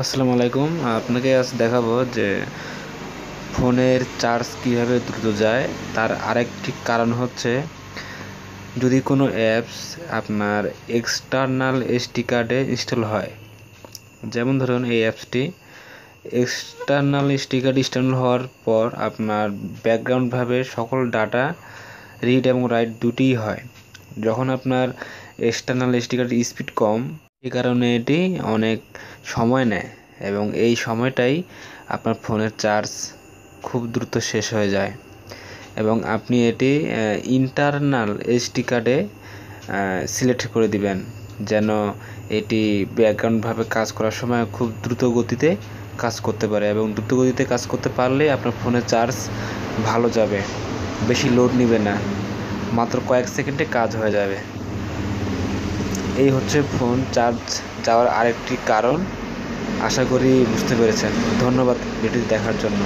আসসালামু আলাইকুম। আপনাকে আজ দেখাবো যে ফোনের চার্জ কীভাবে দ্রুত যায়। তার আরেকটি কারণ হচ্ছে, যদি কোনো অ্যাপস আপনার এক্সটার্নাল এসডি কার্ডে ইনস্টল হয়, যেমন ধরুন এই অ্যাপসটি এক্সটার্নাল এসডি কার্ড ইনস্টল হওয়ার পর আপনার ব্যাকগ্রাউন্ডভাবে সকল ডাটা রিড এবং রাইট দুটিই হয়। যখন আপনার এক্সটার্নাল এসডি কার্ডের স্পিড কম এই কারণে এটি অনেক সময় নেয় এবং এই সময়টাই আপনার ফোনের চার্জ খুব দ্রুত শেষ হয়ে যায়। এবং আপনি এটি ইন্টারনাল এসডি কার্ডে সিলেক্ট করে দিবেন যেন এটি ব্যাকগ্রাউন্ডভাবে কাজ করার সময় খুব দ্রুত গতিতে কাজ করতে পারে এবং দ্রুত গতিতে কাজ করতে পারলে আপনার ফোনের চার্জ ভালো যাবে, বেশি লোড নেবে না, মাত্র কয়েক সেকেন্ডে কাজ হয়ে যাবে। এই হচ্ছে ফোন চার্জ যাওয়ার আরেকটি কারণ। আশা করি বুঝতে পেরেছেন। ধন্যবাদ ভিডিওটি দেখার জন্য।